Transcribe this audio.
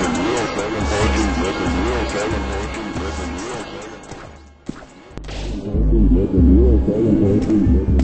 Let the